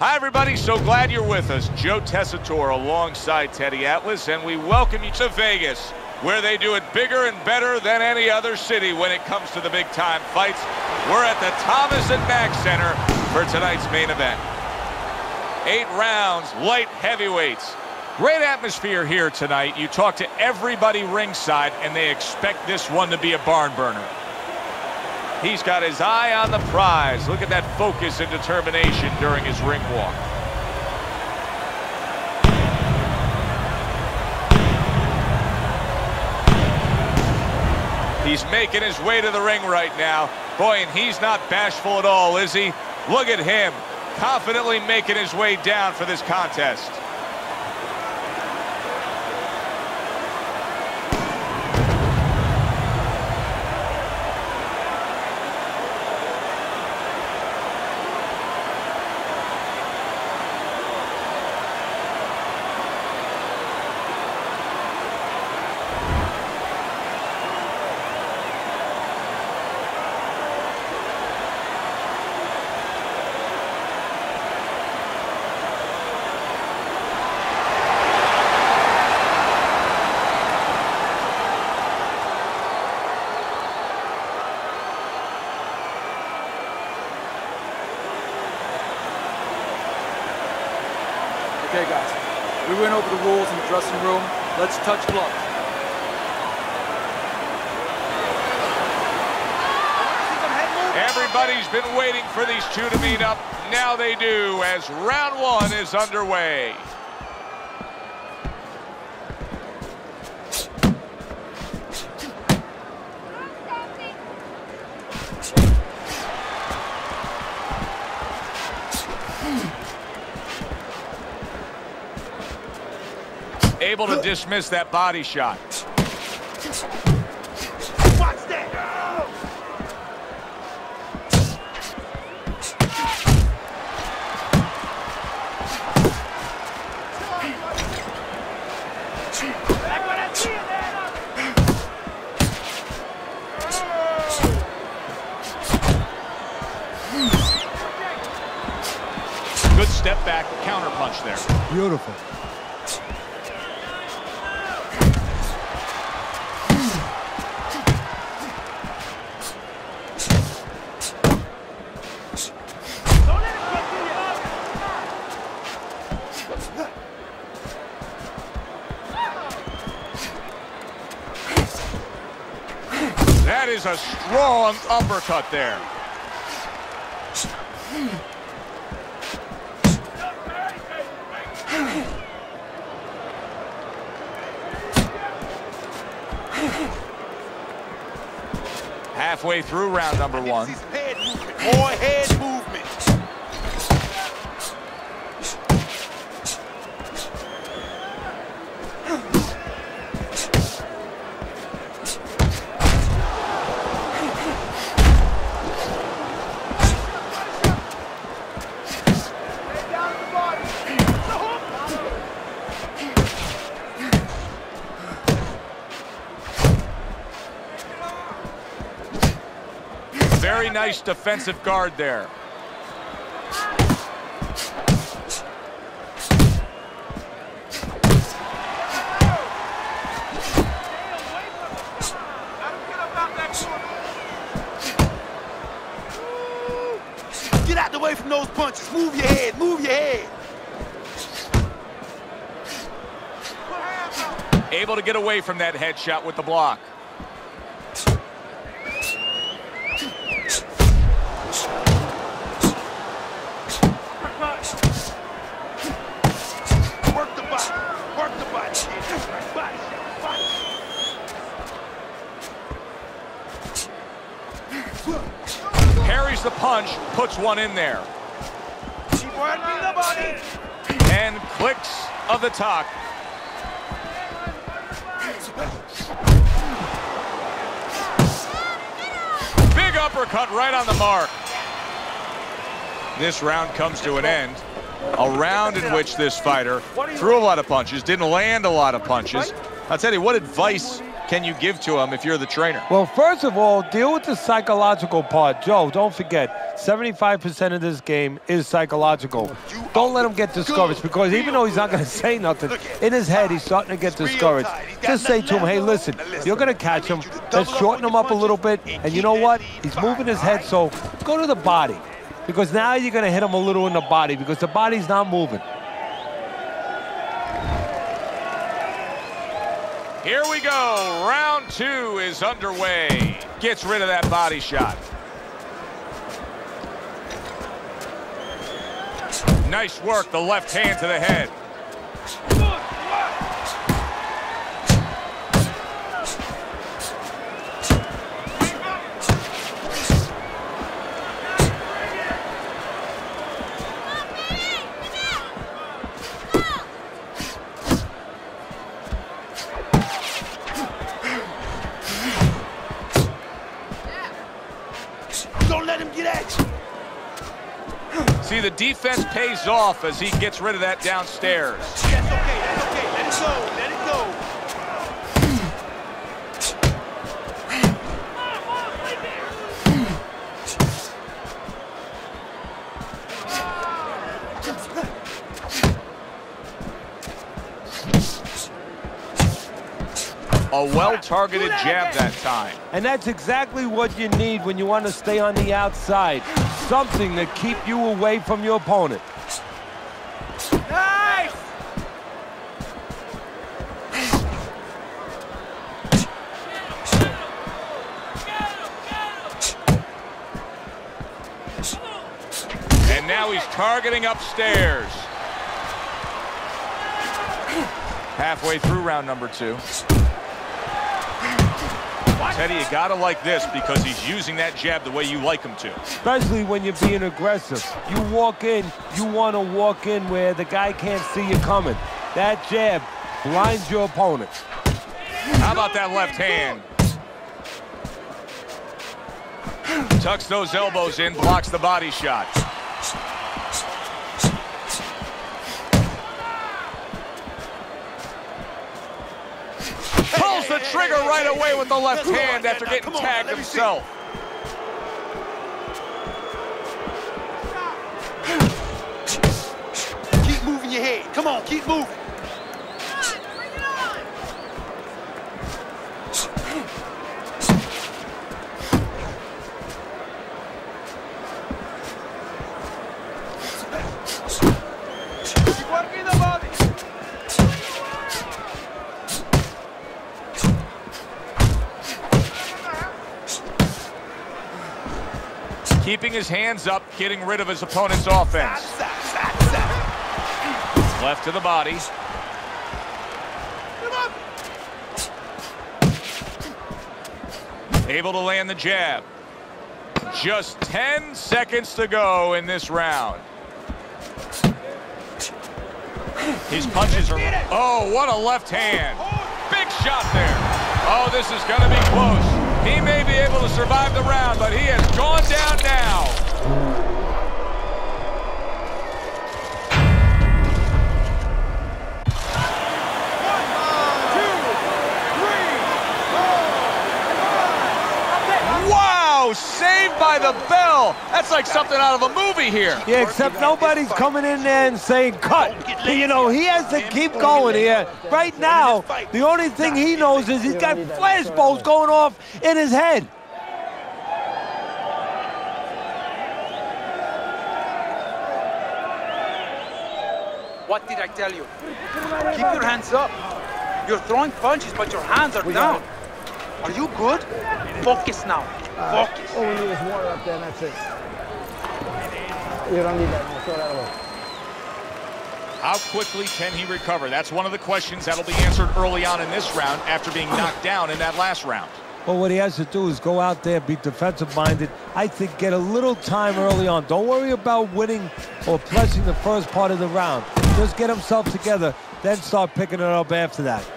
Hi, everybody. So glad you're with us. Joe Tessitore alongside Teddy Atlas, and we welcome you to Vegas, where they do it bigger and better than any other city when it comes to the big-time fights. We're at the Thomas and Mack Center for tonight's main event. Eight rounds, light heavyweights. Great atmosphere here tonight. You talk to everybody ringside, and they expect this one to be a barn burner. He's got his eye on the prize. Look at that focus and determination during his ring walk. He's making his way to the ring right now. Boy, and he's not bashful at all, is he? Look at him, confidently making his way down for this contest. Okay, guys. We went over the rules in the dressing room. Let's touch gloves. Everybody's been waiting for these two to meet up. Now they do as round one is underway. Able to dismiss that body shot. Watch that! Good step back counter punch there. Beautiful. Strong uppercut there. Halfway through round number one. Head. Very nice defensive guard there. Get out the way from those punches. Move your head. Move your head. Able to get away from that headshot with the block. One in there. And clicks of the talk. Big uppercut right on the mark. This round comes to an end. A round in which this fighter threw a lot of punches, didn't land a lot of punches. I'll tell you, what advice can you give to him if you're the trainer? Well, first of all, deal with the psychological part. Joe, don't forget, 75% of this game is psychological. Don't let him get discouraged because even though he's not going to say nothing, in his head he's starting to get discouraged. Just say to him, hey, listen, you're going to catch him. Let's shorten him up a little bit. And you know what? He's moving his head, so go to the body because now you're going to hit him a little in the body because the body's not moving. Here we go. Round two is underway. Gets rid of that body shot. Nice work, the left hand to the head. Defense pays off as he gets rid of that downstairs. Okay, that's okay. Let it go, let it go. A well-targeted jab that time. And that's exactly what you need when you want to stay on the outside. Something to keep you away from your opponent. Nice! And now he's targeting upstairs. Halfway through round number two. Teddy, you gotta like this because he's using that jab the way you like him to. Especially when you're being aggressive. You walk in, you want to walk in where the guy can't see you coming. That jab blinds your opponent. How about that left hand? Tucks those elbows in, blocks the body shot. The trigger right away with the left hand after getting tagged himself. Keep moving your head. Come on, keep moving. Keeping his hands up, getting rid of his opponent's offense. Left to the body. Able to land the jab. Just 10 seconds to go in this round. His punches are... Oh, what a left hand. Big shot there. Oh, this is going to be close. He may be able to survive the round, but he has gone down now. Saved by the bell. That's like something out of a movie here. Yeah, except nobody's coming in there and saying cut. You know, he has to keep going here. Right now, the only thing he knows is he's got flashballs going off in his head. What did I tell you? Keep your hands up. You're throwing punches, but your hands are down. Are you good? Focus now. Focus. All we need is water up there, and that's it. You don't need that. We'll throw that away. How quickly can he recover? That's one of the questions that'll be answered early on in this round after being knocked down in that last round. Well, what he has to do is go out there, be defensive-minded. I think get a little time early on. Don't worry about winning or pressing the first part of the round. Just get himself together, then start picking it up after that.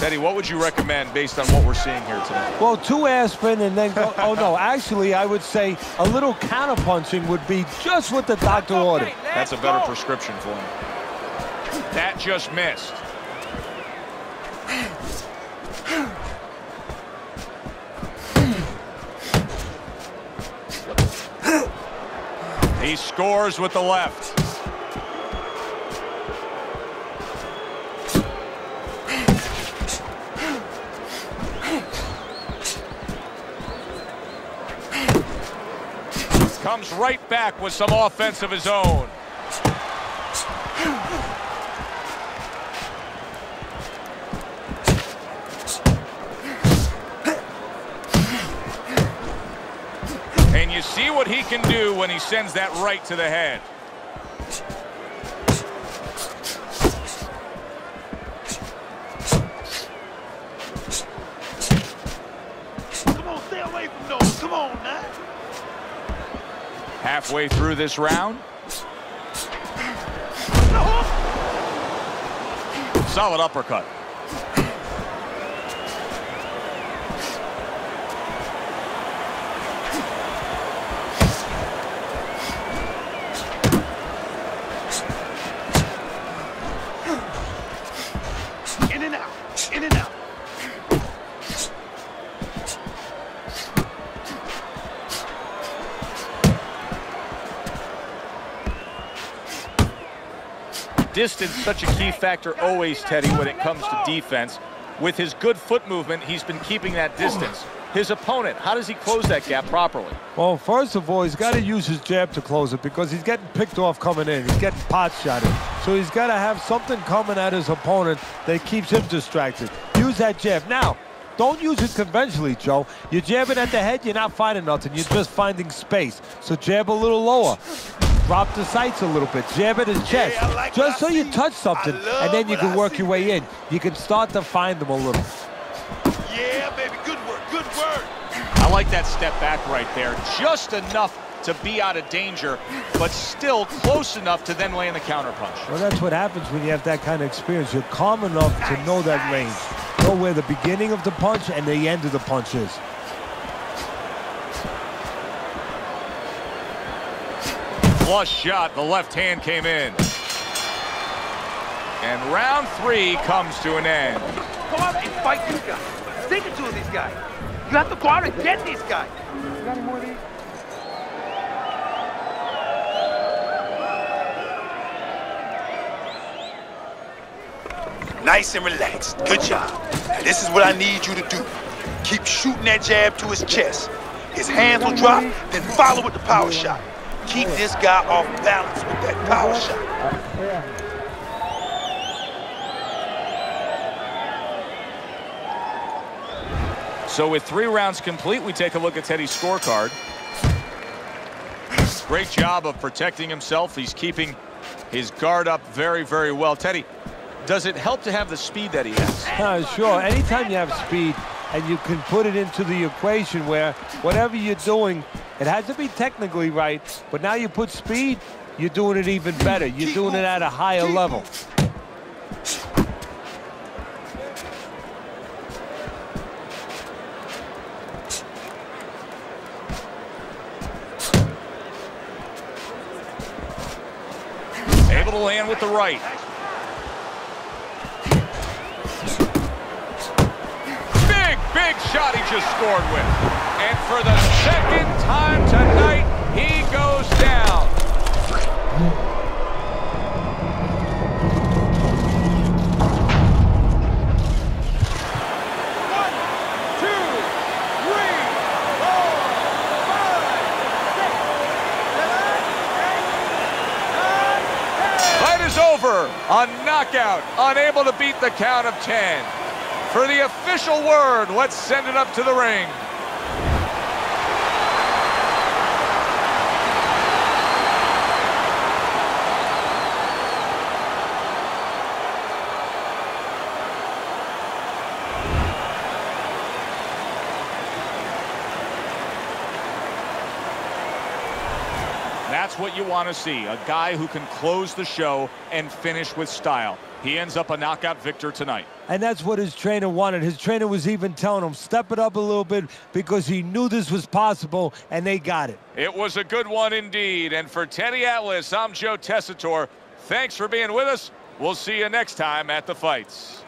Teddy, what would you recommend based on what we're seeing here today? Well, two aspirin and then go. oh no, actually, I would say a little counterpunching would be just what the doctor ordered. That's a better prescription for him. That just missed. He scores with the left. Right back with some offense of his own. And you see what he can do when he sends that right to the head. Halfway through this round. Solid uppercut. Distance such a key factor always, Teddy, when it comes to defense. With his good foot movement, he's been keeping that distance. His opponent, how does he close that gap properly? Well, first of all, he's got to use his jab to close it because he's getting picked off coming in. He's getting pot shotted. So he's got to have something coming at his opponent that keeps him distracted. Use that jab. Now, don't use it conventionally, Joe. You're jabbing at the head, you're not finding nothing. You're just finding space. So jab a little lower. Drop the sights a little bit. Jab at his chest. I like just so you touch something, and then you can I work see. your way in. You can start to find them a little. Yeah, baby. Good work. Good work. I like that step back right there. Just enough to be out of danger, but still close enough to then land the counterpunch. Well, that's what happens when you have that kind of experience. You're calm enough to know that range. Know where the beginning of the punch and the end of the punch is. Flush shot, the left hand came in. And round three comes to an end. Go out and fight this guy. Stick it to these guys. You have to go out and get this guy. Nice and relaxed. Good job. Now, this is what I need you to do. Keep shooting that jab to his chest. His hands will drop, then follow with the power shot. Keep this guy off balance with that power shot. So with three rounds complete, we take a look at Teddy's scorecard. Great job of protecting himself. He's keeping his guard up very, very well. Teddy, does it help to have the speed that he has? Uh, sure, anytime you have speed and you can put it into the equation where whatever you're doing, it has to be technically right, but now you put speed, you're doing it even better. You're doing it at a higher level. Able to land with the right. Big, big shot he just scored with. And for the second time tonight, he goes down. One, two, three, four, five, six, seven, eight, nine, Fight is over. A knockout. Unable to beat the count of 10. For the official word, let's send it up to the ring. That's what you want to see. A guy who can close the show and finish with style. He ends up a knockout victor tonight. And that's what his trainer wanted. His trainer was even telling him, step it up a little bit because he knew this was possible, and they got it. It was a good one indeed. And for Teddy Atlas, I'm Joe Tessitore. Thanks for being with us. We'll see you next time at the fights.